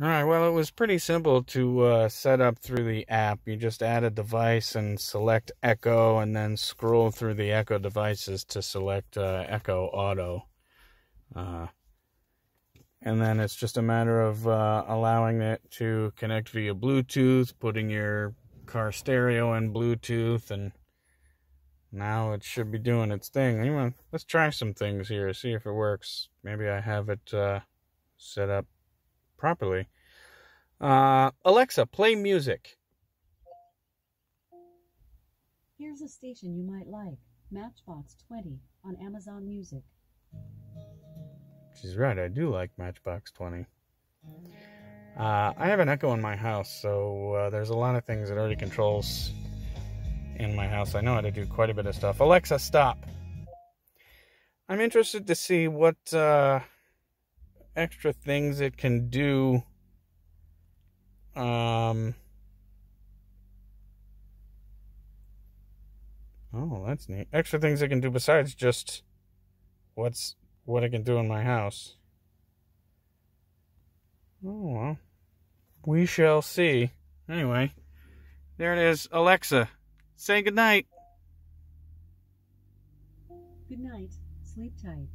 All right, well, it was pretty simple to uh, set up through the app. You just add a device and select Echo, and then scroll through the Echo devices to select uh, Echo Auto. Uh, and then it's just a matter of uh, allowing it to connect via Bluetooth, putting your car stereo in Bluetooth, and now it should be doing its thing. Anyway, let's try some things here, see if it works. Maybe I have it uh, set up properly. Uh, Alexa, play music. Here's a station you might like Matchbox 20 on Amazon Music. She's right, I do like Matchbox 20. Uh, I have an Echo in my house, so uh, there's a lot of things it already controls in my house. I know how to do quite a bit of stuff. Alexa, stop. I'm interested to see what uh, extra things it can do. Um. Oh, that's neat. Extra things it can do besides just what's what it can do in my house. Oh well. We shall see. Anyway, there it is. Alexa, say goodnight. Good night. Sleep tight.